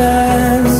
sense